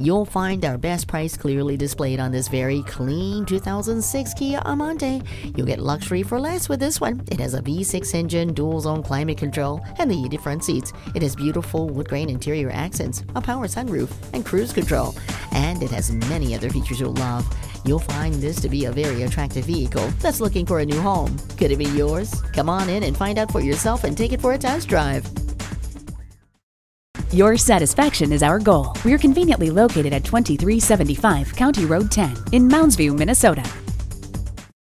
You'll find our best price clearly displayed on this very clean 2006 Kia Amanti. You'll get luxury for less with this one. It has a V6 engine, dual zone climate control, and the heated front seats. It has beautiful wood grain interior accents, a power sunroof, and cruise control. And it has many other features you'll love. You'll find this to be a very attractive vehicle that's looking for a new home. Could it be yours? Come on in and find out for yourself and take it for a test drive. Your satisfaction is our goal. We are conveniently located at 2375 County Road 10 in Mounds View, Minnesota.